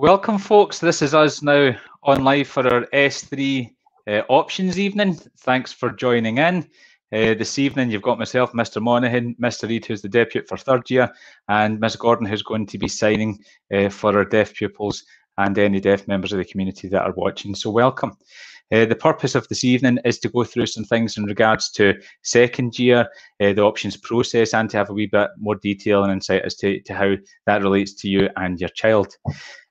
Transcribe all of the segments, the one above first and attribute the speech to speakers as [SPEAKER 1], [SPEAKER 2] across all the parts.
[SPEAKER 1] Welcome, folks. This is us now on live for our S3 uh, options evening. Thanks for joining in. Uh, this evening, you've got myself, Mr. Monaghan, Mr. Reid, who's the deputy for third year, and Ms. Gordon, who's going to be signing uh, for our deaf pupils and any deaf members of the community that are watching. So, welcome. Uh, the purpose of this evening is to go through some things in regards to second year, uh, the options process, and to have a wee bit more detail and insight as to, to how that relates to you and your child.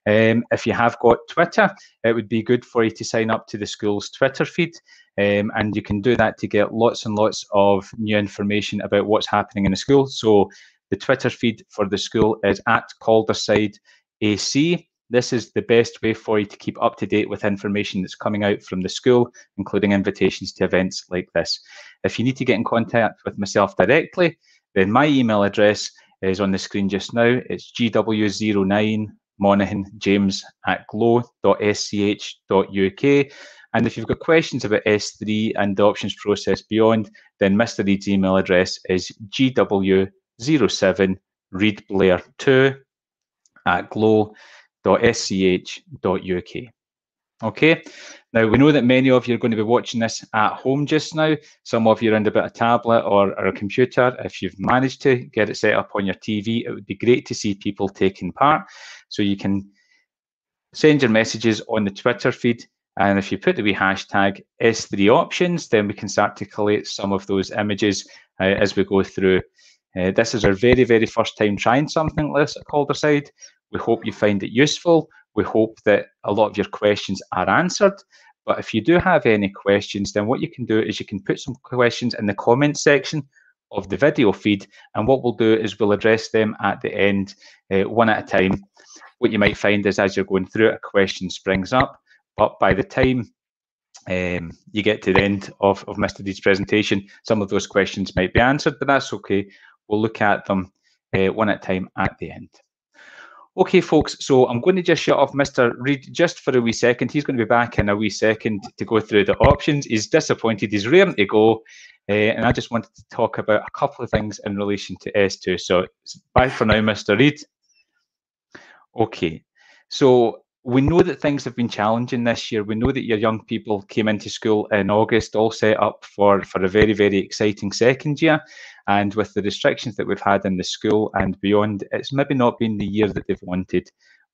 [SPEAKER 1] Um, if you have got Twitter, it would be good for you to sign up to the school's Twitter feed. Um, and you can do that to get lots and lots of new information about what's happening in the school. So the Twitter feed for the school is at Calderside AC. This is the best way for you to keep up to date with information that's coming out from the school, including invitations to events like this. If you need to get in contact with myself directly, then my email address is on the screen just now. It's gw09 Monaghan James at glow.sch.uk. And if you've got questions about S3 and the options process beyond, then Mr. Reid's email address is gw07reidblair2 at glow.sch.uk. Okay, now we know that many of you are going to be watching this at home just now. Some of you are on a bit of tablet or, or a computer. If you've managed to get it set up on your TV, it would be great to see people taking part. So you can send your messages on the Twitter feed. And if you put the wee hashtag S3 options, then we can start to collate some of those images uh, as we go through. Uh, this is our very, very first time trying something like this at Calderside. We hope you find it useful. We hope that a lot of your questions are answered. But if you do have any questions, then what you can do is you can put some questions in the comments section of the video feed. And what we'll do is we'll address them at the end, uh, one at a time what you might find is as you're going through it, a question springs up. But by the time um, you get to the end of, of Mr. Reid's presentation, some of those questions might be answered, but that's okay. We'll look at them uh, one at a time at the end. Okay, folks, so I'm going to just shut off Mr. Reid just for a wee second. He's going to be back in a wee second to go through the options. He's disappointed, he's raring to go. Uh, and I just wanted to talk about a couple of things in relation to S2. So bye for now, Mr. Reid. Okay, so we know that things have been challenging this year. We know that your young people came into school in August, all set up for, for a very, very exciting second year. And with the restrictions that we've had in the school and beyond, it's maybe not been the year that they've wanted.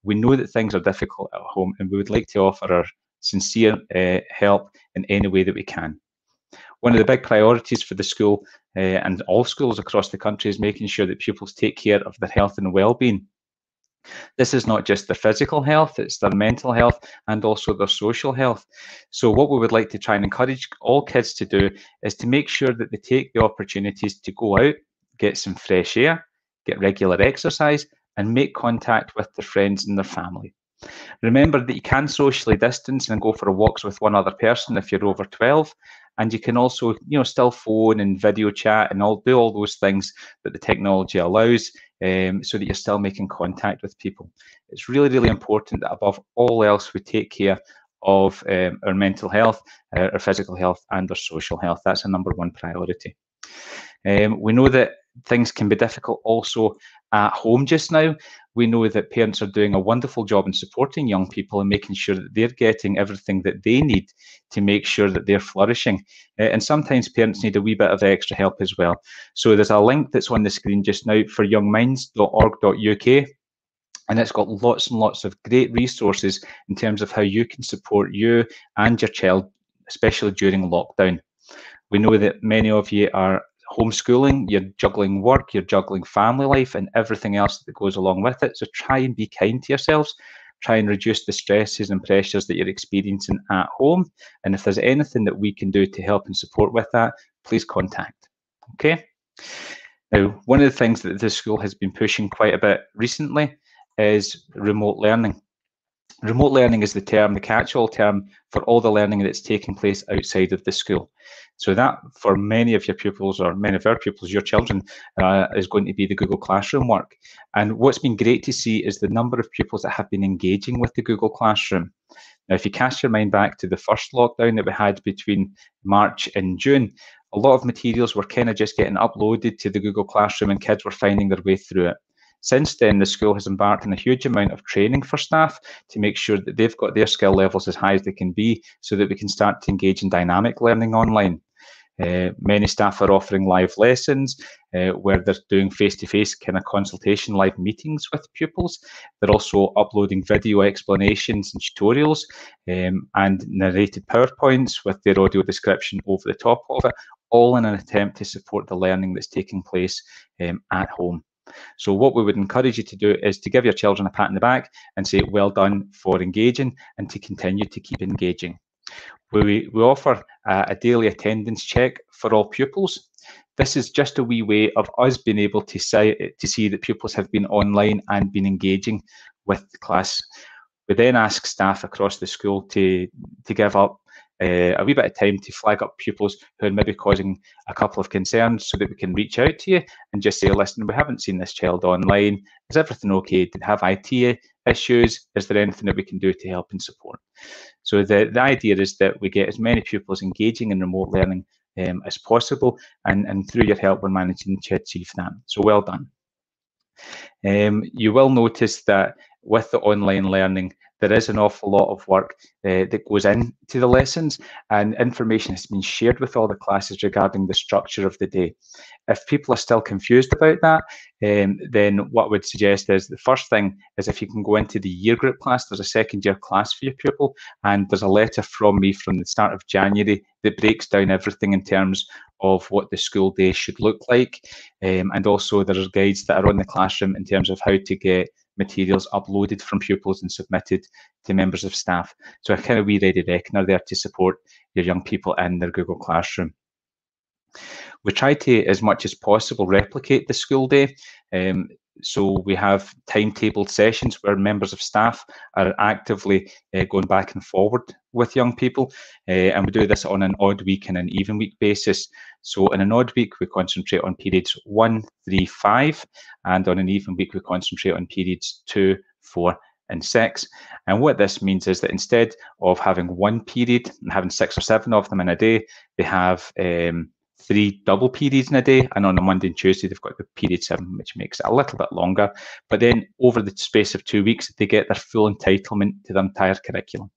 [SPEAKER 1] We know that things are difficult at home, and we would like to offer our sincere uh, help in any way that we can. One of the big priorities for the school uh, and all schools across the country is making sure that pupils take care of their health and well-being. This is not just their physical health, it's their mental health and also their social health. So, what we would like to try and encourage all kids to do is to make sure that they take the opportunities to go out, get some fresh air, get regular exercise, and make contact with their friends and their family. Remember that you can socially distance and go for walks with one other person if you're over 12, and you can also, you know, still phone and video chat and all do all those things that the technology allows um, so that you're still making contact with people. It's really, really important that above all else, we take care of um, our mental health, uh, our physical health, and our social health. That's a number one priority. Um, we know that things can be difficult also at home just now. We know that parents are doing a wonderful job in supporting young people and making sure that they're getting everything that they need to make sure that they're flourishing. Uh, and sometimes parents need a wee bit of extra help as well. So there's a link that's on the screen just now for youngminds.org.uk and it's got lots and lots of great resources in terms of how you can support you and your child, especially during lockdown. We know that many of you are homeschooling, you're juggling work, you're juggling family life, and everything else that goes along with it. So try and be kind to yourselves. Try and reduce the stresses and pressures that you're experiencing at home. And if there's anything that we can do to help and support with that, please contact. Okay. Now, one of the things that the school has been pushing quite a bit recently is remote learning. Remote learning is the term, the catch-all term for all the learning that's taking place outside of the school. So that, for many of your pupils or many of our pupils, your children, uh, is going to be the Google Classroom work. And what's been great to see is the number of pupils that have been engaging with the Google Classroom. Now, if you cast your mind back to the first lockdown that we had between March and June, a lot of materials were kind of just getting uploaded to the Google Classroom and kids were finding their way through it. Since then, the school has embarked on a huge amount of training for staff to make sure that they've got their skill levels as high as they can be so that we can start to engage in dynamic learning online. Uh, many staff are offering live lessons uh, where they're doing face-to-face kind of consultation live meetings with pupils. They're also uploading video explanations and tutorials um, and narrated PowerPoints with their audio description over the top of it, all in an attempt to support the learning that's taking place um, at home. So what we would encourage you to do is to give your children a pat on the back and say, well done for engaging and to continue to keep engaging. We, we offer uh, a daily attendance check for all pupils. This is just a wee way of us being able to, say, to see that pupils have been online and been engaging with the class. We then ask staff across the school to, to give up a wee bit of time to flag up pupils who are maybe causing a couple of concerns so that we can reach out to you and just say, listen, we haven't seen this child online. Is everything okay? Did have IT issues? Is there anything that we can do to help and support? So the, the idea is that we get as many pupils engaging in remote learning um, as possible, and, and through your help, we're managing to achieve that. So well done. Um, you will notice that with the online learning, there is an awful lot of work uh, that goes into the lessons and information has been shared with all the classes regarding the structure of the day. If people are still confused about that, um, then what I would suggest is the first thing is if you can go into the year group class, there's a second year class for your pupil, and there's a letter from me from the start of January that breaks down everything in terms of what the school day should look like. Um, and also there are guides that are on the classroom in terms of how to get materials uploaded from pupils and submitted to members of staff. So a kind of wee ready reckoner there to support your young people in their Google Classroom. We try to, as much as possible, replicate the school day. Um, so we have timetabled sessions where members of staff are actively uh, going back and forward with young people, uh, and we do this on an odd week and an even week basis. So in an odd week, we concentrate on periods one, three, five, and on an even week, we concentrate on periods two, four, and six. And what this means is that instead of having one period and having six or seven of them in a day, they have um, three double periods in a day, and on a Monday and Tuesday they've got the period seven, which makes it a little bit longer. But then over the space of two weeks, they get their full entitlement to the entire curriculum.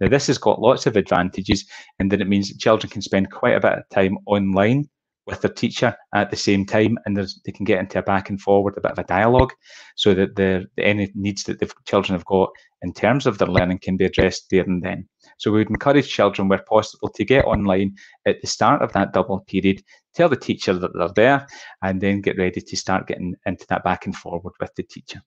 [SPEAKER 1] Now this has got lots of advantages, and that it means that children can spend quite a bit of time online with their teacher at the same time, and they can get into a back and forward, a bit of a dialogue, so that the, any needs that the children have got in terms of their learning can be addressed there and then. So we would encourage children, where possible, to get online at the start of that double period, tell the teacher that they're there, and then get ready to start getting into that back and forward with the teacher.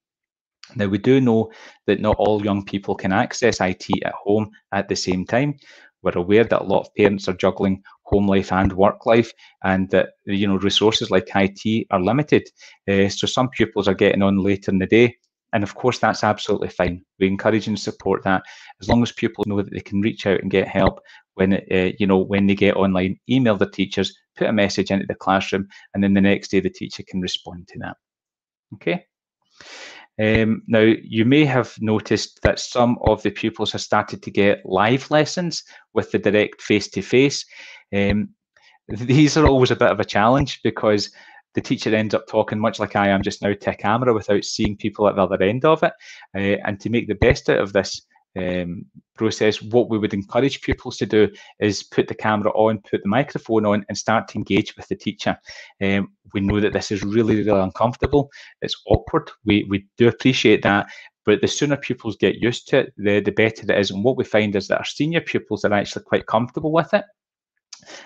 [SPEAKER 1] Now, we do know that not all young people can access IT at home at the same time. We're aware that a lot of parents are juggling home life and work life, and that you know resources like IT are limited. Uh, so some pupils are getting on later in the day, and of course that's absolutely fine. We encourage and support that as long as pupils know that they can reach out and get help when uh, you know when they get online. Email the teachers, put a message into the classroom, and then the next day the teacher can respond to that. Okay. Um, now, you may have noticed that some of the pupils have started to get live lessons with the direct face-to-face. Um, these are always a bit of a challenge because the teacher ends up talking much like I am just now to camera without seeing people at the other end of it. Uh, and to make the best out of this um, process, what we would encourage pupils to do is put the camera on, put the microphone on, and start to engage with the teacher. Um, we know that this is really, really uncomfortable. It's awkward. We we do appreciate that, but the sooner pupils get used to it, the the better it is. And what we find is that our senior pupils are actually quite comfortable with it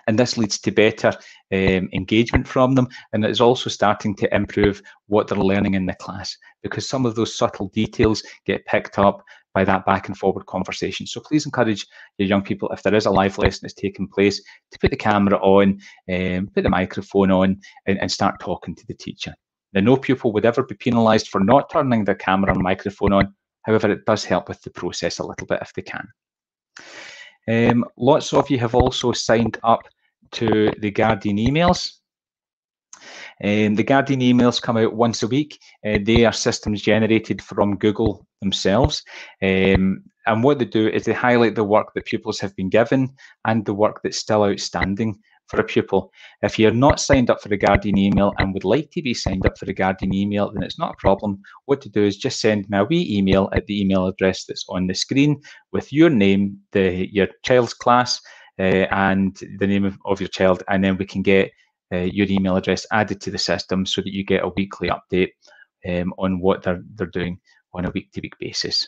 [SPEAKER 1] and this leads to better um, engagement from them and it's also starting to improve what they're learning in the class because some of those subtle details get picked up by that back and forward conversation. So please encourage your young people, if there is a live lesson that's taking place, to put the camera on, um, put the microphone on, and, and start talking to the teacher. Now, no pupil would ever be penalised for not turning their camera and microphone on. However, it does help with the process a little bit if they can. Um, lots of you have also signed up to the Guardian emails. Um, the Guardian emails come out once a week. Uh, they are systems generated from Google themselves. Um, and what they do is they highlight the work that pupils have been given and the work that's still outstanding for a pupil. If you're not signed up for the Guardian email and would like to be signed up for the Guardian email, then it's not a problem. What to do is just send me a wee email at the email address that's on the screen with your name, the your child's class, uh, and the name of, of, your child, and then we can get uh, your email address added to the system so that you get a weekly update um, on what they're they're doing on a week-to-week basis.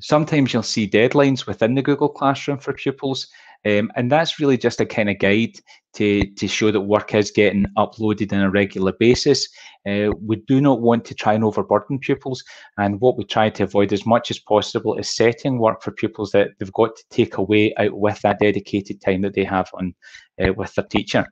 [SPEAKER 1] Sometimes you'll see deadlines within the Google Classroom for pupils, um, and that's really just a kind of guide to, to show that work is getting uploaded on a regular basis. Uh, we do not want to try and overburden pupils, and what we try to avoid as much as possible is setting work for pupils that they've got to take away out with that dedicated time that they have on uh, with their teacher.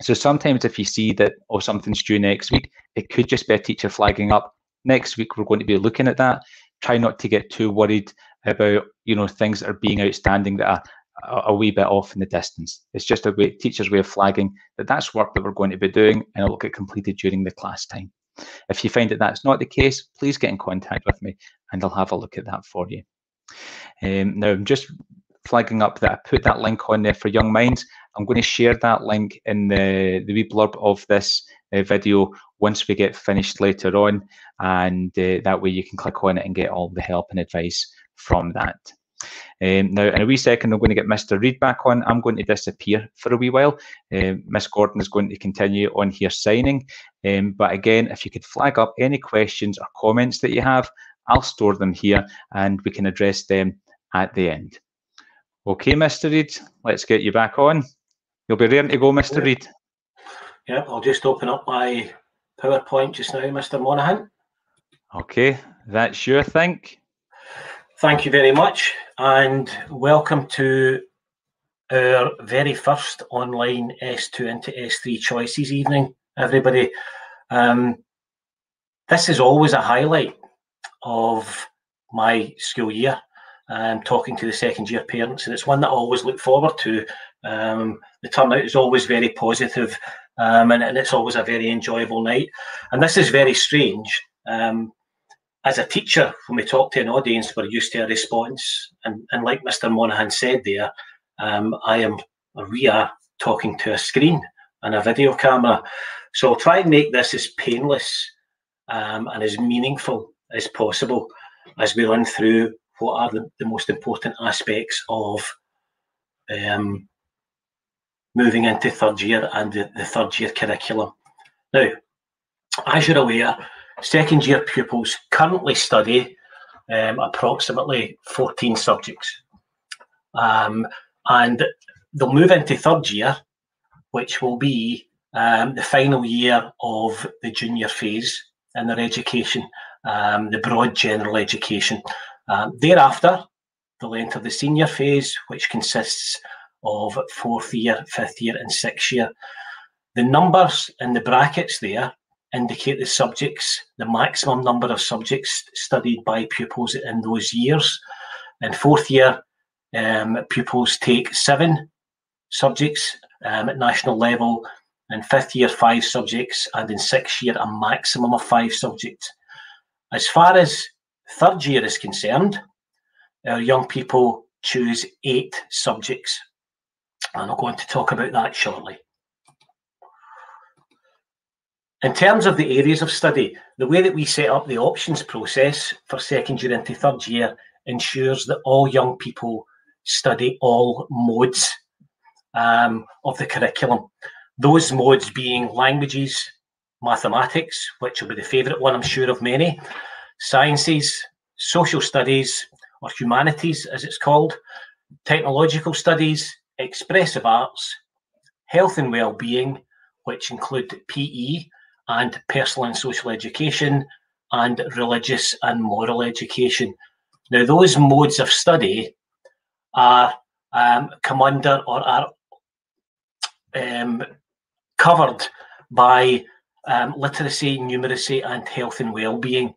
[SPEAKER 1] So sometimes if you see that, or oh, something's due next week, it could just be a teacher flagging up, next week we're going to be looking at that try not to get too worried about you know things that are being outstanding that are a, wee bit off in the distance. It's just a way, teacher's way of flagging that that's work that we're going to be doing and it'll get completed during the class time. If you find that that's not the case, please get in contact with me and I'll have a look at that for you. Um, now, I'm just flagging up that I put that link on there for Young Minds. I'm going to share that link in the, the wee blurb of this uh, video once we get finished later on. And uh, that way you can click on it and get all the help and advice from that. Um, now, in a wee second, I'm going to get Mr. Reid back on. I'm going to disappear for a wee while. Um, Miss Gordon is going to continue on here signing. Um, but again, if you could flag up any questions or comments that you have, I'll store them here and we can address them at the end. Okay, Mr. Reid, let's get you back on. You'll be ready to go, Mr. Reid.
[SPEAKER 2] Yeah, I'll just open up my PowerPoint just now, Mr. Monaghan.
[SPEAKER 1] Okay, that's your thing.
[SPEAKER 2] Thank you very much, and welcome to our very first online S2 into S3 choices evening, everybody. Um, this is always a highlight of my school year. I'm talking to the second year parents, and it's one that I always look forward to. Um, the turnout is always very positive, um, and, and, it's always a very enjoyable night. And this is very strange. As a teacher, when we talk to an audience, we're used to a response. And, and like Mr. Monaghan said there, um, I am, we are talking to a screen and a video camera. So I'll try and make this as painless um, and as meaningful as possible as we run through what are the, the most important aspects of um, moving into third year and the, the third year curriculum. Now, as you're aware, second year pupils currently study um, approximately 14 subjects. Um, and they'll move into third year, which will be um, the final year of the junior phase in their education, um, the broad general education. Um, thereafter, they'll enter the senior phase, which consists of fourth year, fifth year, and sixth year. The numbers in the brackets there indicate the subjects, the maximum number of subjects studied by pupils in those years. In fourth year, um, pupils take seven subjects um, at national level. In fifth year, five subjects, and in sixth year, a maximum of five subjects. As far as third year is concerned, our young people choose eight subjects and I'm not going to talk about that shortly. In terms of the areas of study, the way that we set up the options process for second year into third year ensures that all young people study all modes um, of the curriculum. Those modes being languages, mathematics, which will be the favourite one, I'm sure, of many, sciences, social studies, or humanities as it's called, technological studies, expressive arts, health and well-being, which include PE and personal and social education, and religious and moral education. Now, those modes of study are um, come under or are um, covered by um, literacy, numeracy, and health and well-being,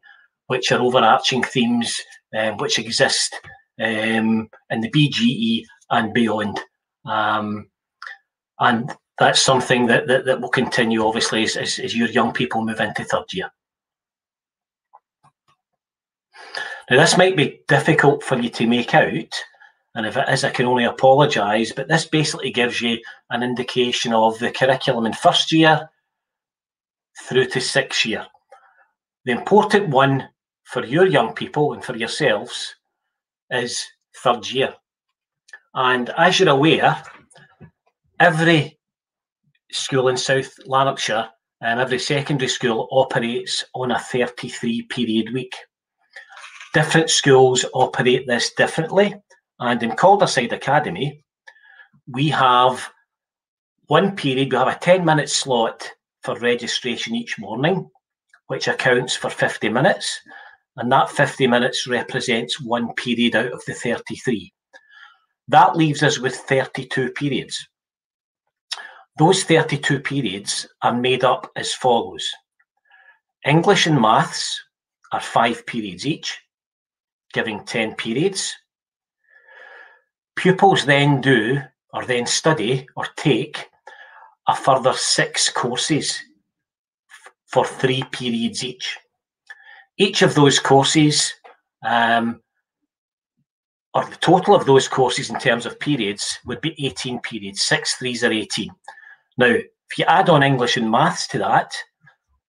[SPEAKER 2] which are overarching themes um, which exist um, in the BGE and beyond. Um, and that's something that, that, that will continue, obviously, as, as, your young people move into third year. Now, this might be difficult for you to make out, And if it is, I can only apologise. But this basically gives you an indication of the curriculum in first year through to sixth year. The important one for your young people and for yourselves is third year. And as you're aware, every school in South Lanarkshire and every secondary school operates on a 33 period week. Different schools operate this differently. And in Calderside Academy, we have one period, we have a 10 minute slot for registration each morning, which accounts for 50 minutes. And that 50 minutes represents one period out of the 33. That leaves us with 32 periods. Those 32 periods are made up as follows English and maths are five periods each, giving 10 periods. Pupils then do, or then study, or take a further six courses for three periods each. Each of those courses, um, or the total of those courses in terms of periods, would be 18 periods. Six threes are 18. Now, if you add on English and maths to that,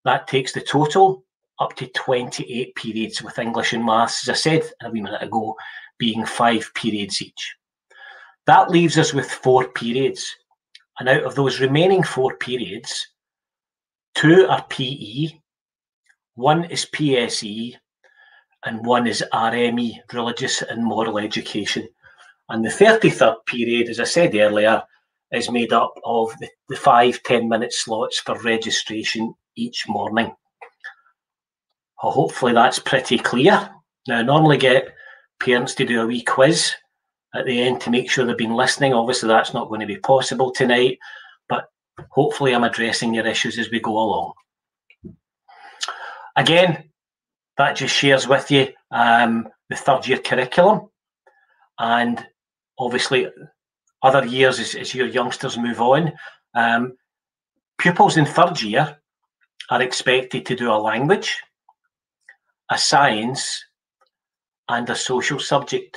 [SPEAKER 2] that takes the total up to 28 periods with English and maths, as I said a wee minute ago, being five periods each. That leaves us with four periods. And out of those remaining four periods, two are PE, one is PSE, and one is RME, Religious and Moral Education. And the 33rd period, as I said earlier, is made up of the, five 10 minute slots for registration each morning. Well, hopefully that's pretty clear. Now, I normally get parents to do a wee quiz at the end to make sure they've been listening. Obviously, that's not going to be possible tonight, but hopefully, I'm addressing your issues as we go along. Again, that just shares with you um, the third year curriculum and obviously other years as, as your youngsters move on. Um, pupils in third year are expected to do a language, a science, and a social subject.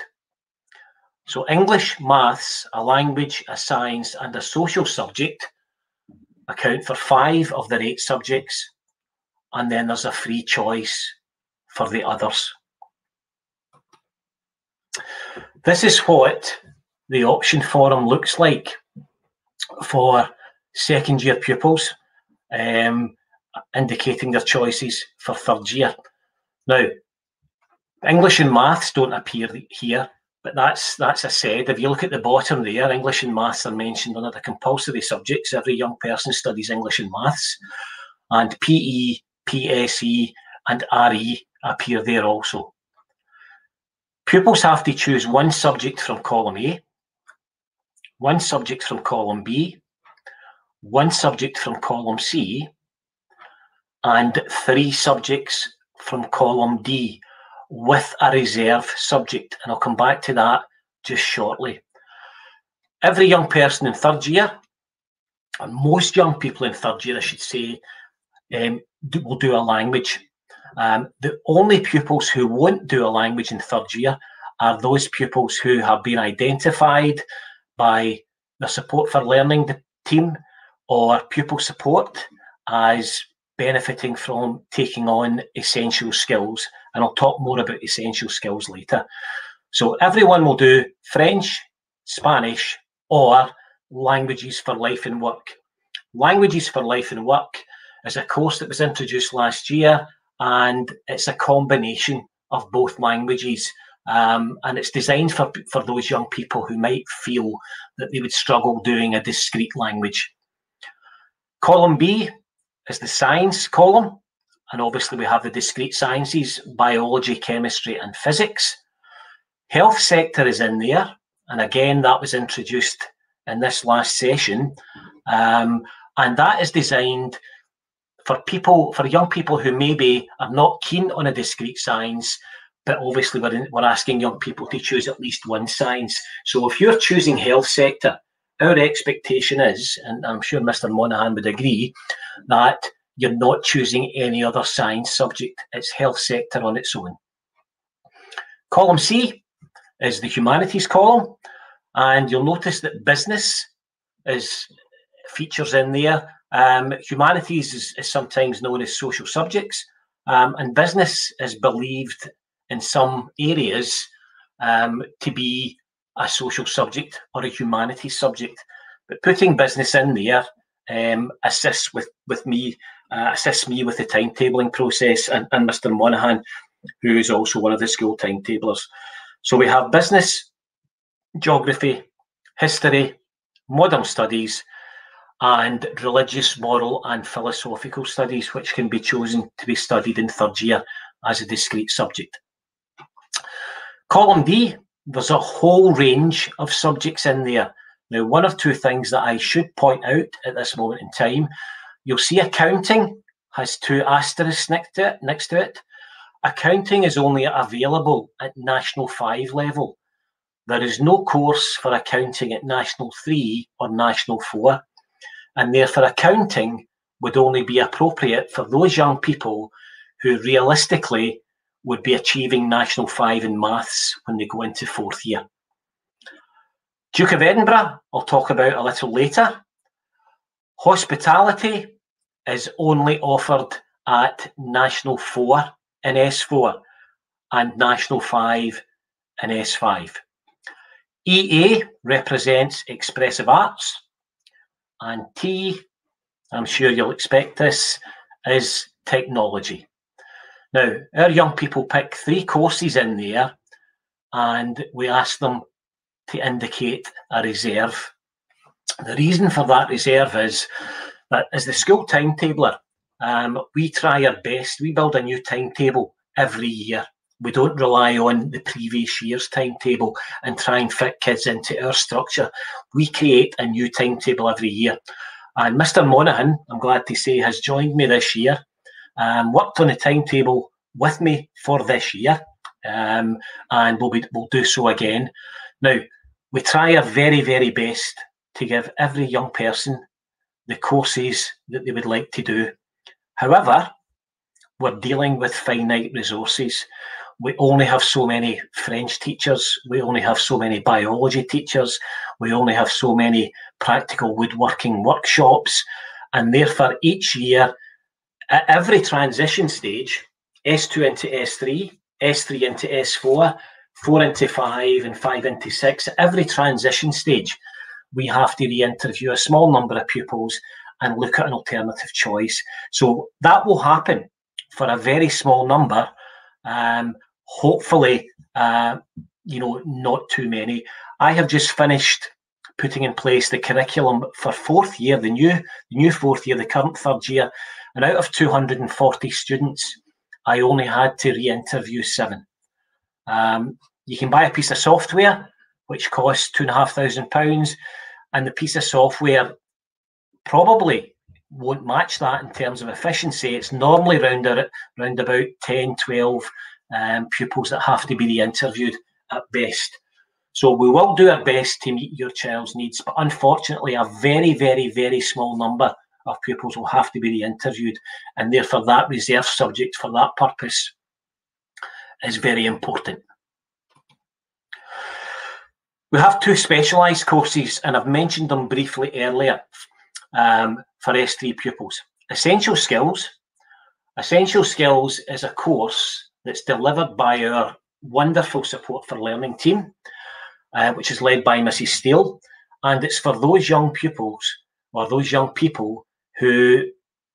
[SPEAKER 2] So English, maths, a language, a science, and a social subject account for five of their eight subjects, and then there's a free choice for the others. This is what the option forum looks like for second year pupils, um, indicating their choices for third year. Now, English and maths don't appear here, but that's that's a said. If you look at the bottom there, English and maths are mentioned under the compulsory subjects. Every young person studies English and maths, and PE, PSE, and RE appear there also. Pupils have to choose one subject from column A one subject from column B, one subject from column C, and three subjects from column D with a reserve subject. And I'll come back to that just shortly. Every young person in third year, and most young people in third year, I should say, um, will do a language. Um, the only pupils who won't do a language in third year are those pupils who have been identified by the support for learning the team or pupil support as benefiting from taking on essential skills. And I'll talk more about essential skills later. So everyone will do French, Spanish, or Languages for Life and Work. Languages for Life and Work is a course that was introduced last year, and it's a combination of both languages. Um, and it's designed for, for those young people who might feel that they would struggle doing a discrete language. Column B is the science column, and obviously we have the discrete sciences, biology, chemistry, and physics. Health sector is in there, and again, that was introduced in this last session, um, and that is designed for people, for young people who maybe are not keen on a discrete science, but obviously we're, in, we're asking young people to choose at least one science. So if you're choosing health sector, our expectation is, and I'm sure Mr. Monaghan would agree, that you're not choosing any other science subject. It's health sector on its own. Column C is the humanities column, and you'll notice that business is features in there. Um, humanities is, is, sometimes known as social subjects, um, and business is believed in some areas um, to be a social subject or a humanities subject. But putting business in there um, assists with with me uh, assists me with the timetabling process, and, and Mr. Monaghan, who is also one of the school timetablers. So we have business, geography, history, modern studies, and religious, moral, and philosophical studies, which can be chosen to be studied in third year as a discrete subject. Column D, there's a whole range of subjects in there. Now, one or two things that I should point out at this moment in time, you'll see accounting has two asterisks next to it. Next to it. Accounting is only available at National 5 level. There is no course for accounting at National 3 or National 4 and therefore accounting would only be appropriate for those young people who realistically would be achieving National 5 in maths when they go into fourth year. Duke of Edinburgh, I'll talk about a little later. Hospitality is only offered at National 4 in S4 and National 5 in S5. EA represents expressive arts, and T, I'm sure you'll expect this, is technology. Now, our young people pick three courses in there and we ask them to indicate a reserve. The reason for that reserve is that as the school timetabler, um, we try our best. We build a new timetable every year. We don't rely on the previous year's timetable and try and fit kids into our structure. We create a new timetable every year. And Mr. Monaghan, I'm glad to say, has joined me this year, um, worked on the timetable with me for this year, um, and we'll, be, we'll do so again. Now, we try our very, very best to give every young person the courses that they would like to do. However, we're dealing with finite resources we only have so many French teachers, we only have so many biology teachers, we only have so many practical woodworking workshops, and therefore each year, at every transition stage, S2 into S3, S3 into S4, 4 into 5, and 5 into 6, every transition stage, we have to re interview a small number of pupils and look at an alternative choice. So that will happen for a very small number. Um, hopefully, uh, you know, not too many. I have just finished putting in place the curriculum for fourth year, the new, the new fourth year, the current third year, and out of 240 students, I only had to re-interview seven. Um, you can buy a piece of software which costs two and a half thousand pounds, and the piece of software probably won't match that in terms of efficiency. It's normally around, around about 10, 12 um, pupils that have to be re-interviewed at best. So we will do our best to meet your child's needs, but unfortunately, a very, very, very small number of pupils will have to be re-interviewed, and therefore that reserve subject for that purpose is very important. We have two specialised courses, and I've mentioned them briefly earlier um, for S3 pupils. Essential Skills. Essential Skills is a course that's delivered by our wonderful support for learning team, uh, which is led by Mrs. Steele. And it's for those young pupils or those young people who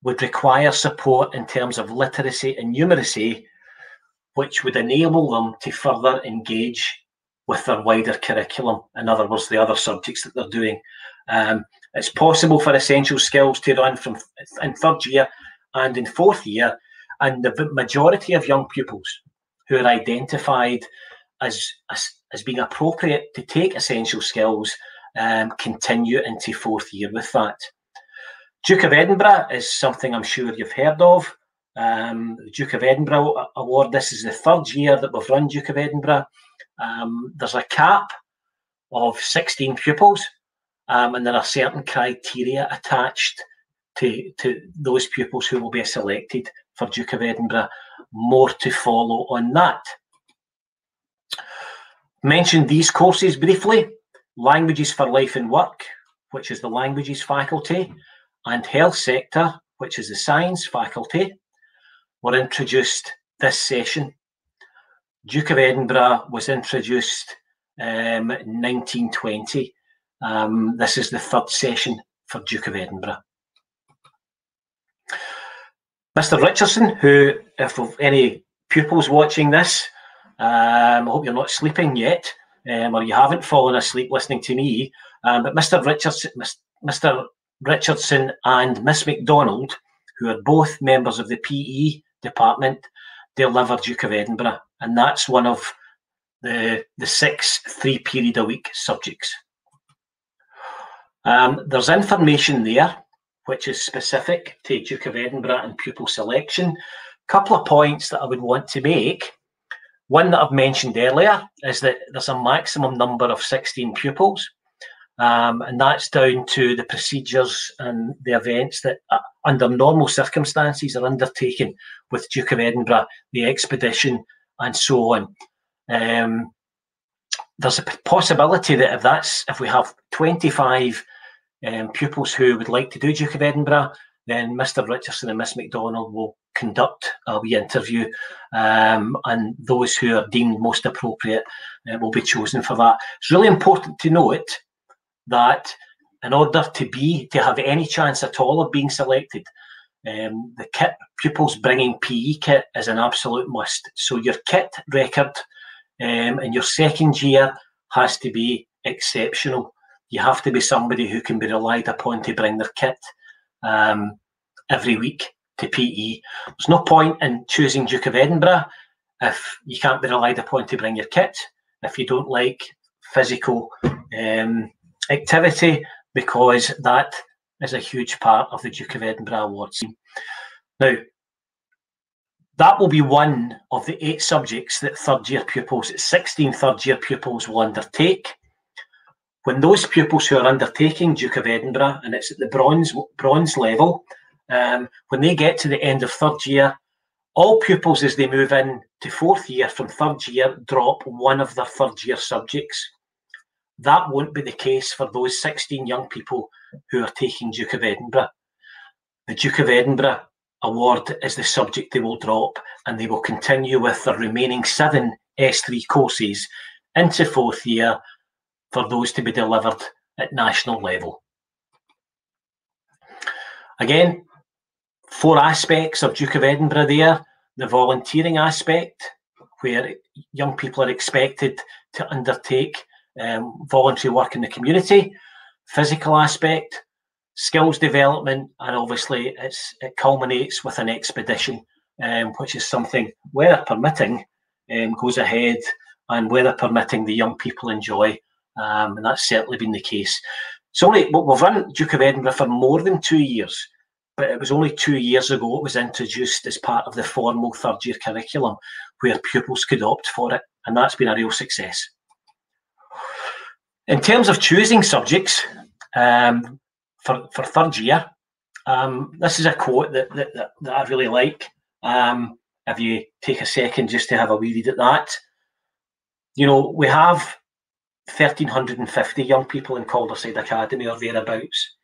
[SPEAKER 2] would require support in terms of literacy and numeracy, which would enable them to further engage with their wider curriculum. In other words, the other subjects that they're doing. Um, it's possible for essential skills to run from in third year and in fourth year and the majority of young pupils who are identified as, as, as being appropriate to take essential skills um, continue into fourth year with that. Duke of Edinburgh is something I'm sure you've heard of. Um, Duke of Edinburgh Award, this is the third year that we've run Duke of Edinburgh. Um, there's a cap of 16 pupils, um, and there are certain criteria attached to, to those pupils who will be selected for Duke of Edinburgh. More to follow on that. mentioned these courses briefly. Languages for Life and Work, which is the Languages faculty, and Health Sector, which is the Science faculty, were introduced this session. Duke of Edinburgh was introduced um, 1920. Um, this is the third session for Duke of Edinburgh. Mr. Richardson, who, if any pupils watching this, um, I hope you're not sleeping yet, um, or you haven't fallen asleep listening to me. Um, but Mr. Richardson, Mr. Richardson and Miss MacDonald, who are both members of the PE department, deliver Duke of Edinburgh, and that's one of the the six three period a week subjects. Um, there's information there which is specific to Duke of Edinburgh and pupil selection. A Couple of points that I would want to make. One that I've mentioned earlier is that there's a maximum number of 16 pupils, um, and that's down to the procedures and the events that, uh, under normal circumstances, are undertaken with Duke of Edinburgh, the expedition, and so on. Um, there's a possibility that if that's if we have 25 um, pupils who would like to do Duke of Edinburgh, then Mr. Richardson and Miss McDonald will conduct a wee interview, um, and those who are deemed most appropriate uh, will be chosen for that. It's really important to note that in order to be to have any chance at all of being selected, um, the kit pupils bringing PE kit is an absolute must. So your kit record um, in your second year has to be exceptional you have to be somebody who can be relied upon to bring their kit um, every week to PE. There's no point in choosing Duke of Edinburgh if you can't be relied upon to bring your kit, if you don't like physical um, activity, because that is a huge part of the Duke of Edinburgh Awards. Now, that will be one of the eight subjects that third year pupils, 16 third year pupils will undertake when those pupils who are undertaking Duke of Edinburgh, and it's at the bronze bronze level, um, when they get to the end of third year, all pupils as they move in to fourth year from third year drop one of their third year subjects. That won't be the case for those 16 young people who are taking Duke of Edinburgh. The Duke of Edinburgh award is the subject they will drop, and they will continue with the remaining seven S3 courses into fourth year for those to be delivered at national level. Again, four aspects of Duke of Edinburgh there the volunteering aspect, where young people are expected to undertake um, voluntary work in the community, physical aspect, skills development, and obviously it culminates with an expedition, um, which is something, weather permitting, um, goes ahead and weather permitting, the young people enjoy um, and that's certainly been the case. So we've run Duke of Edinburgh for more than two years, but it was only two years ago it was introduced as part of the formal third year curriculum where pupils could opt for it, and that's been a real success. In terms of choosing subjects um, for, for third year, um, this is a quote that, that, that, that I really like. Um, if you take a second just to have a wee read at that, you know, we have 1,350 young people in Calderside Academy or thereabouts.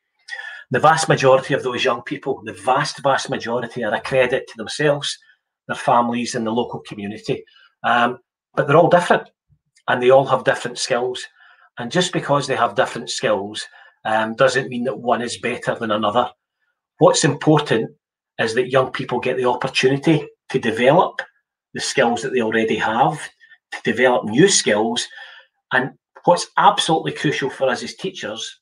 [SPEAKER 2] The vast majority of those young people, the vast, vast majority, are a credit to themselves, their families, and the local community. Um, but they're all different and they all have different skills. And just because they have different skills um, doesn't mean that one is better than another. What's important is that young people get the opportunity to develop the skills that they already have, to develop new skills, and What's absolutely crucial for us as teachers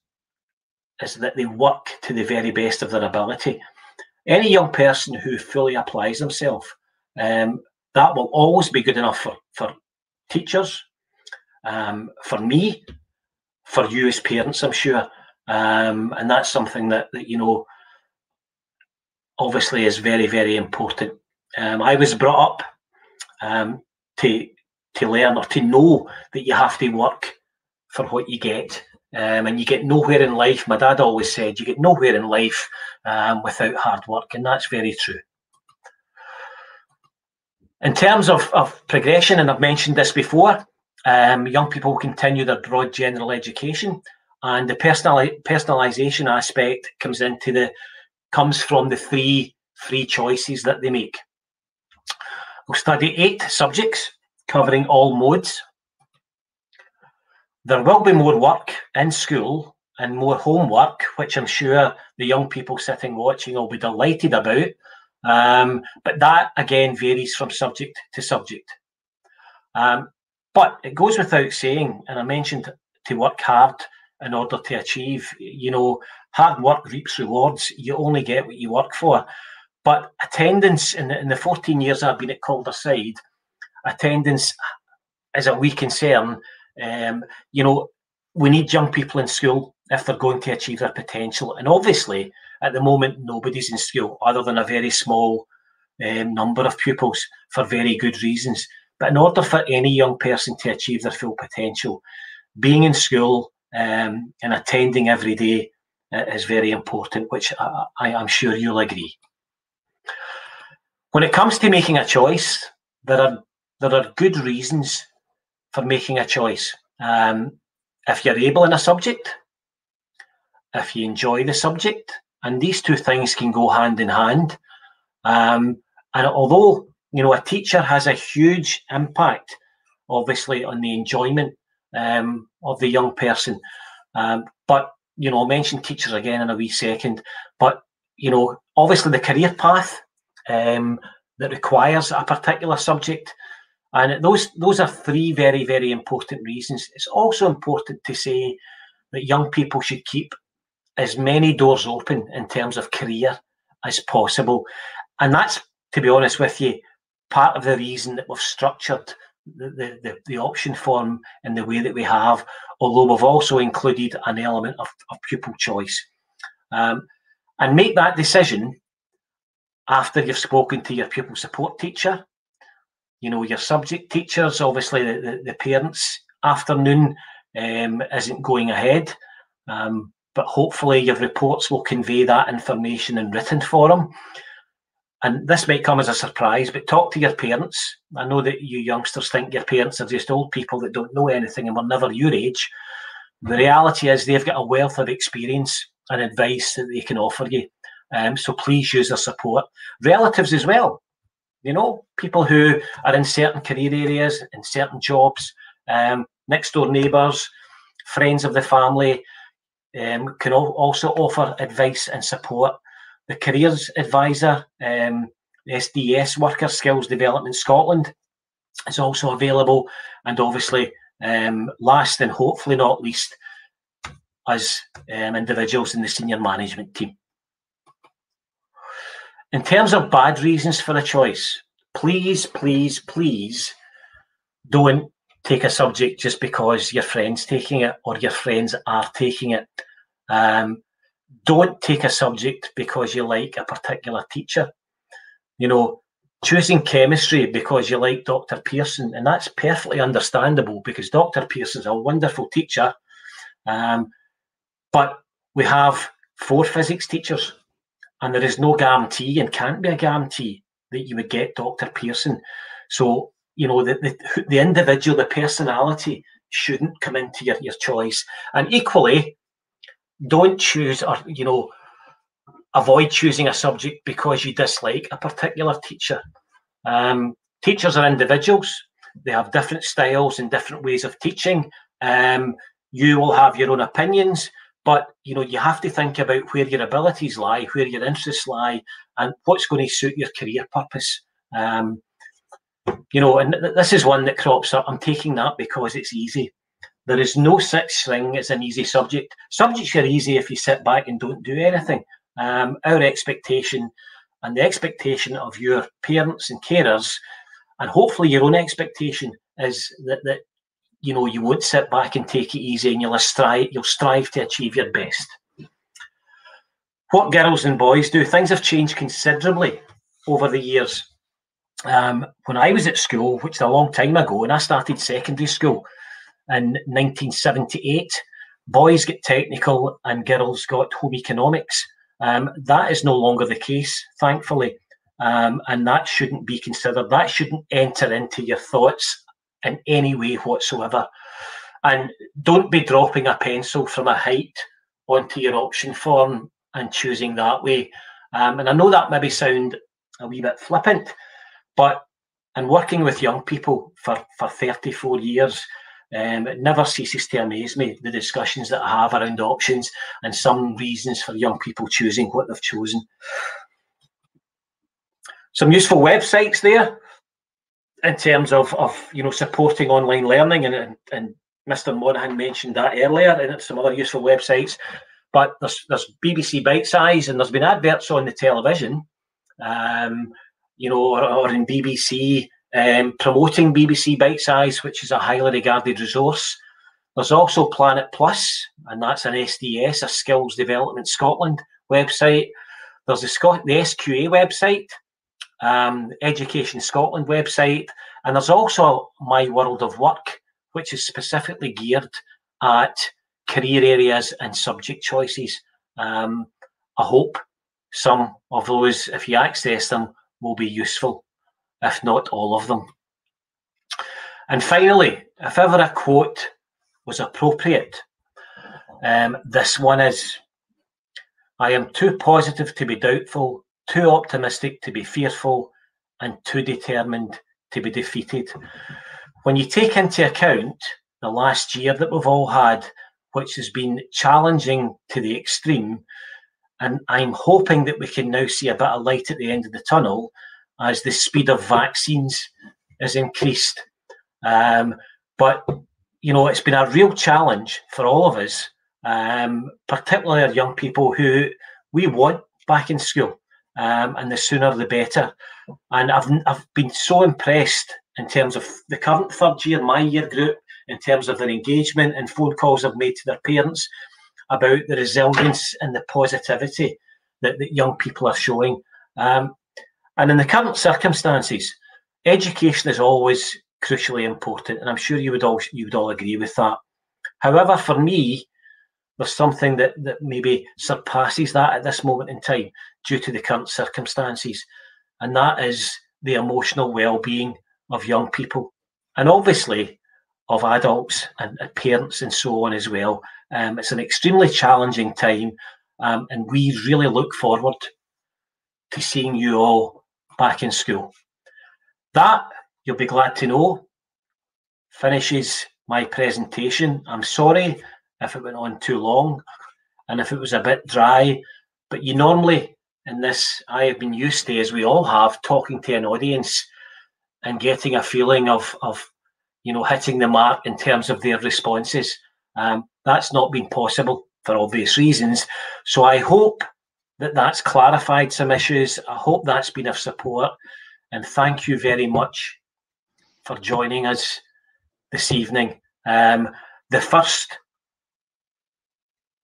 [SPEAKER 2] is that they work to the very best of their ability. Any young person who fully applies themselves, um, that will always be good enough for, for teachers, um, for me, for you as parents, I'm sure. Um, and that's something that, that, you know, obviously is very, very important. Um, I was brought up um, to to learn or to know that you have to work for what you get. Um, and you get nowhere in life. My dad always said, you get nowhere in life um, without hard work, and that's very true. In terms of, of progression, and I've mentioned this before, um, young people continue their broad general education, and the personal personalisation aspect comes into the comes from the three free choices that they make. We'll study eight subjects covering all modes. There will be more work in school and more homework, which I'm sure the young people sitting watching will be delighted about. Um, but that again varies from subject to subject. Um, but it goes without saying, and I mentioned to work hard in order to achieve, you know, hard work reaps rewards. You only get what you work for. But attendance in the, in the 14 years I've been at Calderside, attendance is a wee concern. Um, you know, we need young people in school if they're going to achieve their potential. And obviously, at the moment, nobody's in school other than a very small um, number of pupils for very good reasons. But in order for any young person to achieve their full potential, being in school um, and attending every day uh, is very important, which I, I'm sure you'll agree. When it comes to making a choice, there are there are good reasons for making a choice. Um, if you're able in a subject, if you enjoy the subject, and these two things can go hand in hand. Um, and although you know a teacher has a huge impact, obviously on the enjoyment um, of the young person, um, but you know I'll mention teachers again in a wee second. But you know obviously the career path um, that requires a particular subject. And those those are three very very important reasons. It's also important to say that young people should keep as many doors open in terms of career as possible, and that's to be honest with you, part of the reason that we've structured the, the, the, option form in the way that we have, although we've also included an element of, of pupil choice. Um, and make that decision after you've spoken to your pupil support teacher, you know, your subject teachers, obviously the, the, the parents afternoon um, isn't going ahead. Um, but hopefully your reports will convey that information in written form. And this might come as a surprise, but talk to your parents. I know that you youngsters think your parents are just old people that don't know anything and were never your age. The reality is they've got a wealth of experience and advice that they can offer you. Um, so please use their support. Relatives as well. You know, people who are in certain career areas, in certain jobs, um, next door neighbours, friends of the family um, can also offer advice and support. The Careers Advisor, um, SDS Worker Skills Development Scotland, is also available. And obviously, um, last and hopefully not least, as um, individuals in the senior management team. In terms of bad reasons for a choice, please, please, please don't take a subject just because your friend's taking it or your friends are taking it. Um, don't take a subject because you like a particular teacher. You know, choosing chemistry because you like Dr. Pearson, and that's perfectly understandable because Dr. Pearson's a wonderful teacher. Um, but we have four physics teachers and there is no guarantee and can't be a guarantee that you would get Dr. Pearson. So, you know, the, the, the individual, the personality shouldn't come into your, your choice. And equally, don't choose or, you know, avoid choosing a subject because you dislike a particular teacher. Um, teachers are individuals, they have different styles and different ways of teaching. Um, you will have your own opinions. But you know, you have to think about where your abilities lie, where your interests lie, and what's going to suit your career purpose. Um, you know, and th- this is one that crops up. I'm taking that because it's easy. There is no such thing as an easy subject. Subjects are easy if you sit back and don't do anything. Um, our expectation and the expectation of your parents and carers, and hopefully your own expectation, is that, that you know you won't sit back and take it easy and you'll strive you'll strive to achieve your best what girls and boys do things have changed considerably over the years um, when i was at school which is a long time ago and i started secondary school in 1978 boys get technical and girls got home economics um, that is no longer the case thankfully um, and that shouldn't be considered that shouldn't enter into your thoughts in any way whatsoever. And don't be dropping a pencil from a height onto your option form and choosing that way. Um, and I know that maybe sound a wee bit flippant, but in working with young people for, for 34 years, um, it never ceases to amaze me the discussions that I have around options and some reasons for young people choosing what they've chosen. Some useful websites there in terms of, of you know supporting online learning and, and, and Mr. Monaghan mentioned that earlier and some other useful websites. But there's there's BBC Bitesize and there's been adverts on the television, um, you know, or, or in BBC um, promoting BBC Bitesize, which is a highly regarded resource. There's also Planit Plus, and that's an SDS, a Skills Development Scotland website. There's the, Scot- the SQA website, um, Education Scotland website, and there's also My World of Work, which is specifically geared at career areas and subject choices. Um, I hope some of those, if you access them, will be useful, if not all of them. And finally, if ever a quote was appropriate, um, this one is I am too positive to be doubtful, too optimistic to be fearful, and too determined to be defeated. When you take into account the last year that we've all had, which has been challenging to the extreme, and I'm hoping that we can now see a bit of light at the end of the tunnel as the speed of vaccines is increased. Um, but you know, it's been a real challenge for all of us, um, particularly our young people who we want back in school um, and the sooner the better. And I've I've been so impressed in terms of the current third year, my year group, in terms of their engagement and phone calls I've made to their parents about the resilience and the positivity that, that young people are showing. Um, and in the current circumstances, education is always crucially important, and I'm sure you would all you would all agree with that. However, for me, there's something that, that maybe surpasses that at this moment in time due to the current circumstances, and that is the emotional well-being of young people, and obviously of adults and, parents and so on as well. Um, it's an extremely challenging time, um, and we really look forward to seeing you all back in school. That you'll be glad to know finishes my presentation. I'm sorry if it went on too long and if it was a bit dry. But you normally, in this, I have been used to, as we all have, talking to an audience and getting a feeling of, of you know, hitting the mark in terms of their responses. Um, that's not been possible for obvious reasons. So I hope that that's clarified some issues. I hope that's been of support. And thank you very much for joining us this evening. Um, the first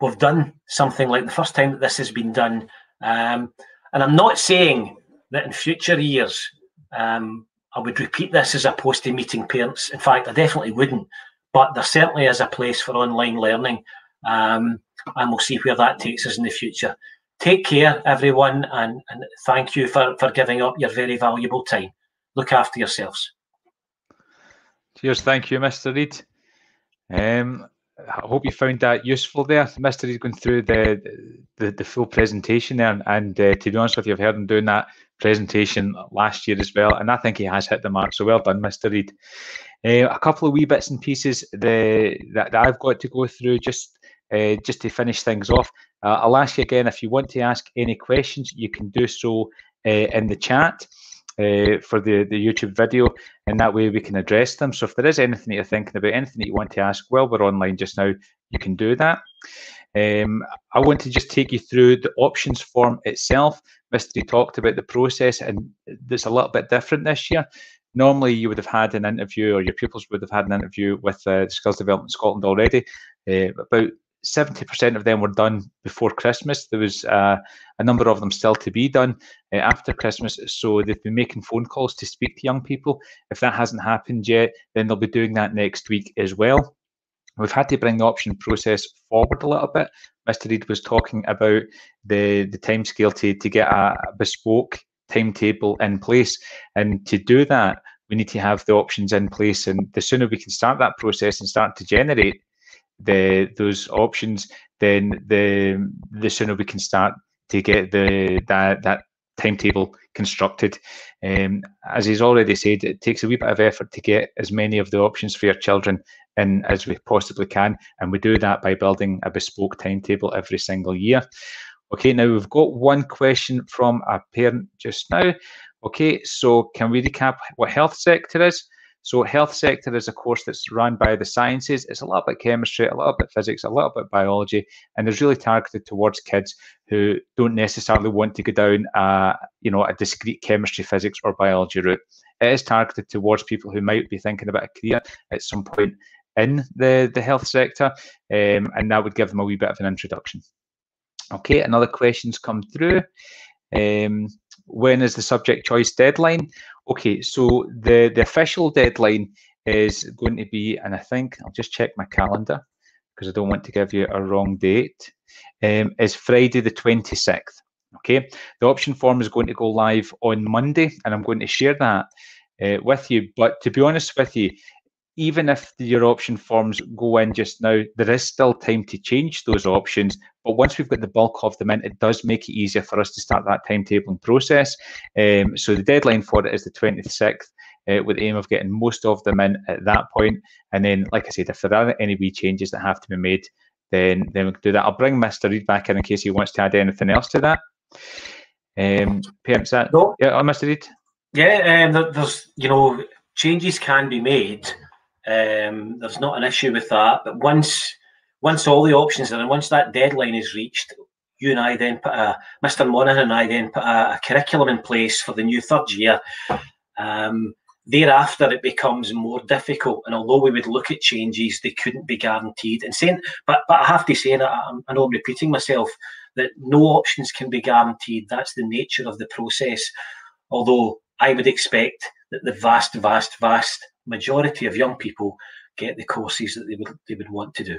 [SPEAKER 2] we've done something like the first time that this has been done. Um, and I'm not saying that in future years um, I would repeat this as opposed to meeting parents. In fact, I definitely wouldn't. But there certainly is a place for online learning, um, and we'll see where that takes us in the future. Take care, everyone, and, and thank you for, for giving up your very valuable time. Look after yourselves.
[SPEAKER 1] Cheers. Thank you, Mr. Reid. Um, I hope you found that useful there. Mr. He's going through the, the, the full presentation there, and uh, to be honest with you, I've heard him doing that presentation last year as well, and I think he has hit the mark. So well done, Mr. Reid. Uh, a couple of wee bits and pieces the, that, that I've got to go through just uh, just to finish things off. Uh, I'll ask you again if you want to ask any questions, you can do so uh, in the chat uh, for the, the YouTube video, and that way we can address them. So if there is anything that you're thinking about, anything that you want to ask while we're online just now, you can do that. Um, I want to just take you through the options form itself. Mr. Reid talked about the process, and it's a little bit different this year. Normally, you would have had an interview, or your pupils would have had an interview with uh, Skills Development Scotland already. Uh, about 70% of them were done before Christmas. There was uh, a number of them still to be done uh, after Christmas. So they've been making phone calls to speak to young people. If that hasn't happened yet, then they'll be doing that next week as well. We've had to bring the option process forward a little bit. Mr. Reid was talking about the, the timescale to, to get a bespoke timetable in place. And to do that, we need to have the options in place. And the sooner we can start that process and start to generate the those options, then the the sooner we can start to get the that that timetable constructed. Um, as he's already said, it takes a wee bit of effort to get as many of the options for your children in as we possibly can, and we do that by building a bespoke timetable every single year. Okay, now we've got one question from a parent just now. Okay, so can we recap what health sector is? So health sector is a course that's run by the sciences. It's a little bit chemistry, a little bit physics, a little bit biology, and it's really targeted towards kids who don't necessarily want to go down a, you know, a discrete chemistry, physics, or biology route. It is targeted towards people who might be thinking about a career at some point in the, the health sector, um, and that would give them a wee bit of an introduction. Okay, another question's come through. Um, when is the subject choice deadline? Okay, so the, the official deadline is going to be, and I think I'll just check my calendar because I don't want to give you a wrong date, um, is Friday the 26th. Okay, the option form is going to go live on Monday, and I'm going to share that uh, with you. But to be honest with you, even if your option forms go in just now, there is still time to change those options. But once we've got the bulk of them in, it does make it easier for us to start that timetabling process. Um, so the deadline for it is the 26th. Uh, with the aim of getting most of them in at that point. And then, like I said, if there are any wee changes that have to be made, then then we can do that. I'll bring Mr. Reid back in in case he wants to add anything else to that. Um, parents, that no. yeah, oh, Mr. Reid.
[SPEAKER 2] Yeah, um, there's you know changes can be made um, there's not an issue with that. But once once all the options are and once that deadline is reached, you and I then put a Mr. Monaghan and I then put a, a curriculum in place for the new third year. Um, thereafter, it becomes more difficult, and although we would look at changes, they couldn't be guaranteed. And saying, but but I have to say, and I, I know I'm repeating myself, that no options can be guaranteed. That's the nature of the process. Although I would expect that the vast, vast, vast majority of young people get the courses that they would they would want to do.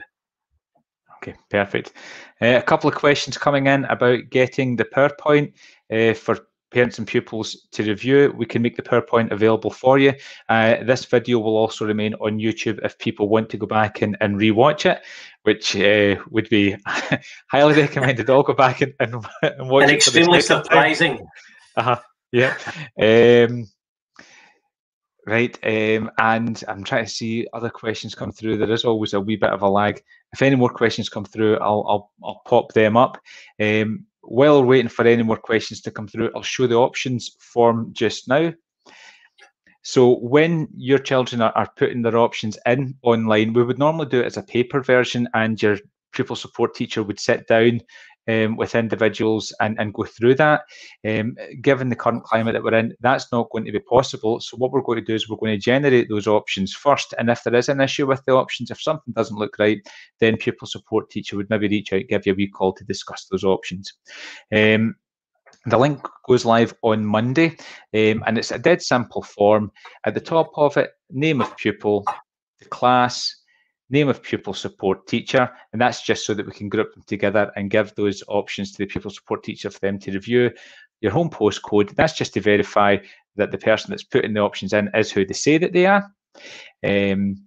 [SPEAKER 1] Okay, perfect. Uh, a couple of questions coming in about getting the PowerPoint uh, for parents and pupils to review. We can make the PowerPoint available for you. Uh, this video will also remain on YouTube if people want to go back and, and rewatch it, which uh, would be highly recommended. I'll go back and, and, and watch
[SPEAKER 2] and
[SPEAKER 1] it.
[SPEAKER 2] extremely surprising.
[SPEAKER 1] Uh-huh. Yeah. Um, Right, um, and I'm trying to see other questions come through. There is always a wee bit of a lag. If any more questions come through, I'll I'll, I'll pop them up. Um, while we're waiting for any more questions to come through, I'll show the options form just now. So when your children are, are putting their options in online, we would normally do it as a paper version, and your pupil support teacher would sit down um, with individuals and, and go through that. Um, given the current climate that we're in, that's not going to be possible. So what we're going to do is we're going to generate those options first. And if there is an issue with the options, if something doesn't look right, then pupil support teacher would maybe reach out, give you a wee call to discuss those options. Um, the link goes live on Monday, um, and it's a dead simple form. At the top of it, name of pupil, the class, name of pupil support teacher, and that's just so that we can group them together and give those options to the pupil support teacher for them to review. Your home postcode, that's just to verify that the person that's putting the options in is who they say that they are. Um,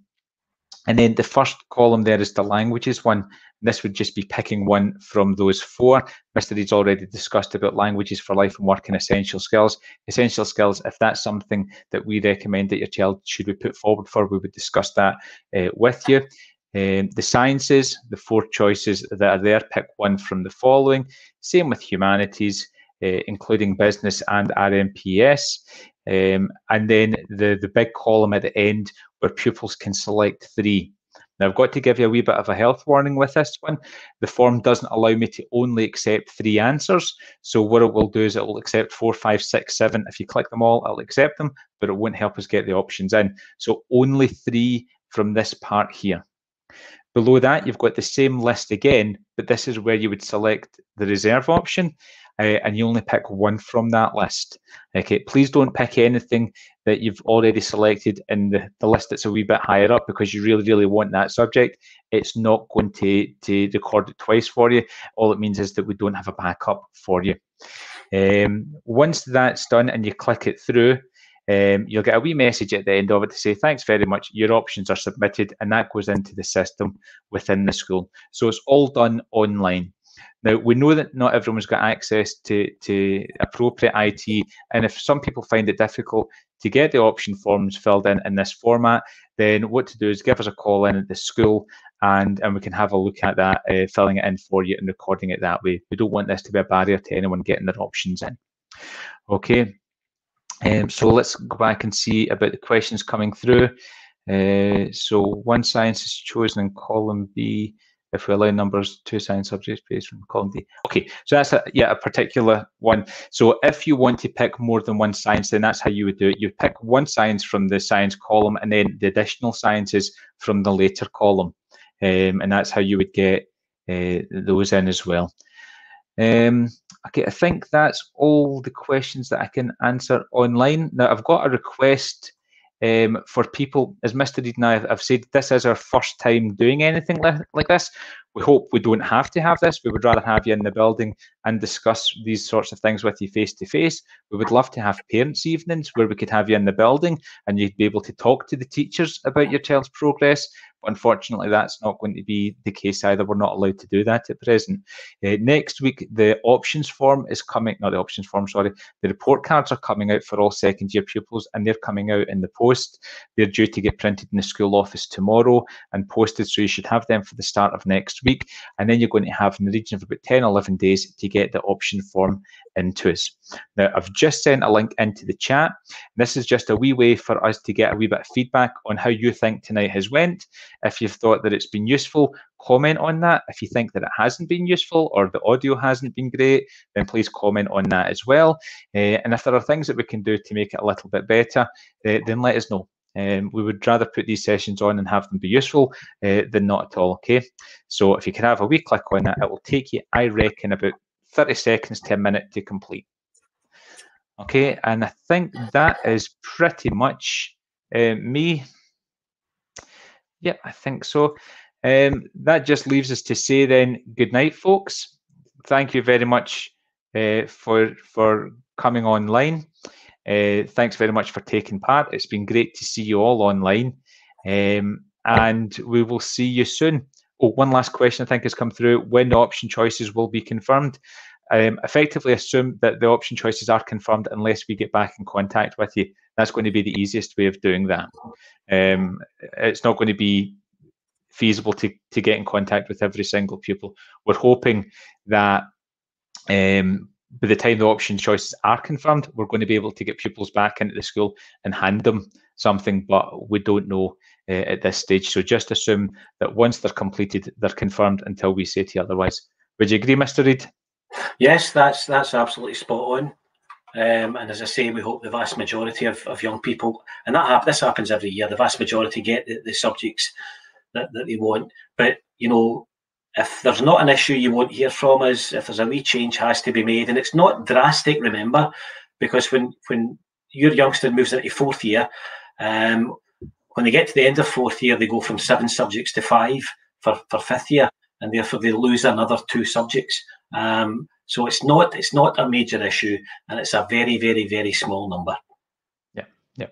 [SPEAKER 1] and then the first column there is the languages one. This would just be picking one from those four. Mr. Reid's already discussed about languages for life and work and essential skills. Essential skills, if that's something that we recommend that your child should be put forward for, we would discuss that uh, with you. Um, the sciences, the four choices that are there, pick one from the following. Same with humanities, uh, including business and RMPS. Um, and then the, the big column at the end where pupils can select three. Now, I've got to give you a wee bit of a health warning with this one. The form doesn't allow me to only accept three answers. So what it will do is it will accept four, five, six, seven. If you click them all, it'll accept them, but it won't help us get the options in. So only three from this part here. Below that, you've got the same list again, but this is where you would select the reserve option uh, and you only pick one from that list. Okay, please don't pick anything that you've already selected in the, the list that's a wee bit higher up because you really, really want that subject. It's not going to, to record it twice for you. All it means is that we don't have a backup for you. Um, once that's done and you click it through, um, you'll get a wee message at the end of it to say, thanks very much, your options are submitted, and that goes into the system within the school. So it's all done online. Now, we know that not everyone's got access to, to appropriate IT, and if some people find it difficult to get the option forms filled in in this format, then what to do is give us a call in at the school and, and we can have a look at that, uh, filling it in for you and recording it that way. We don't want this to be a barrier to anyone getting their options in. Okay, um, so let's go back and see about the questions coming through. Uh, so one science is chosen in column B if we allow numbers to science subjects based from column D. Okay, so that's a yeah a particular one. So if you want to pick more than one science, then that's how you would do it. You pick one science from the science column, and then the additional sciences from the later column, um, and that's how you would get uh, those in as well. Um, okay, I think that's all the questions that I can answer online. Now I've got a request um, for people, as Mr. Reid and I have said, this is our first time doing anything like this. We hope we don't have to have this. We would rather have you in the building and discuss these sorts of things with you face to face. We would love to have parents' evenings where we could have you in the building and you'd be able to talk to the teachers about your child's progress But unfortunately, that's not going to be the case either. We're not allowed to do that at present. Uh, next week, the options form is coming, not the options form, sorry. The report cards are coming out for all second year pupils and they're coming out in the post. They're due to get printed in the school office tomorrow and posted, so you should have them for the start of next week. And then you're going to have in the region of about 10, 11 days to get the option form into us. Now, I've just sent a link into the chat. This is just a wee way for us to get a wee bit of feedback on how you think tonight has went. If you've thought that it's been useful, comment on that. If you think that it hasn't been useful or the audio hasn't been great, then please comment on that as well. Uh, and if there are things that we can do to make it a little bit better, uh, then let us know. Um, we would rather put these sessions on and have them be useful uh, than not at all. Okay, so if you can have a wee click on that, it will take you, I reckon, about 30 seconds to a minute to complete. Okay, and I think that is pretty much uh, me. Yeah, I think so. Um, that just leaves us to say then good night, folks. Thank you very much uh, for for coming online. Uh, thanks very much for taking part. It's been great to see you all online, um, and we will see you soon. Oh, one last question I think has come through. When the option choices will be confirmed? Um, effectively assume that the option choices are confirmed unless we get back in contact with you. That's going to be the easiest way of doing that. Um, it's not going to be feasible to, to get in contact with every single pupil. We're hoping that um, by the time the option choices are confirmed, we're going to be able to get pupils back into the school and hand them something, but we don't know uh, at this stage. So just assume that once they're completed, they're confirmed until we say to you otherwise. Would you agree, Mr. Reid?
[SPEAKER 2] Yes, that's that's absolutely spot on. Um, and as I say, we hope the vast majority of, of young people, and that this happens every year, the vast majority get the, the subjects that, that they want. But, you know, if there's not an issue you won't hear from us, if there's a wee change has to be made, and it's not drastic, remember, because when, when your youngster moves into fourth year, um, when they get to the end of fourth year, they go from seven subjects to five for, for fifth year, and therefore they lose another two subjects. Um, so it's not it's not a major issue, and it's a very very very small number.
[SPEAKER 1] Yeah,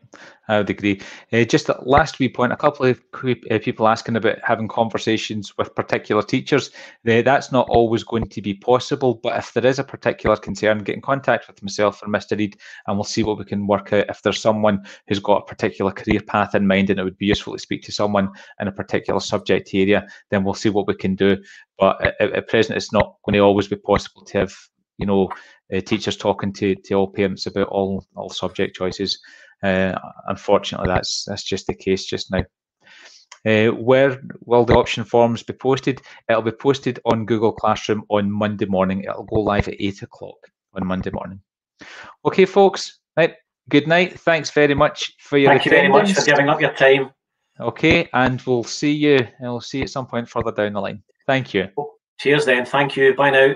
[SPEAKER 1] I would agree. Uh, just last wee point, a couple of uh, people asking about having conversations with particular teachers. Uh, that's not always going to be possible, but if there is a particular concern, get in contact with myself or Mr. Reid, and we'll see what we can work out. If there's someone who's got a particular career path in mind and it would be useful to speak to someone in a particular subject area, then we'll see what we can do. But at, at present, it's not going to always be possible to have, you know, uh, teachers talking to, to all parents about all, all subject choices. Uh, unfortunately, that's that's just the case just now. Uh, where will the option forms be posted? It'll be posted on Google Classroom on Monday morning. It'll go live at eight o'clock on Monday morning. Okay, folks. Right. Good night. Thanks very much for your
[SPEAKER 2] Thank attendance. you very much for giving up your time.
[SPEAKER 1] Okay, and we'll see you. We'll see you at some point further down the line. Thank you.
[SPEAKER 2] Cheers then. Thank you. Bye now.